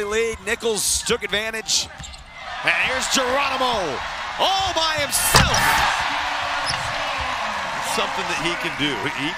early lead. Nichols took advantage. And here's Geronimo all by himself. Something that he can do. He can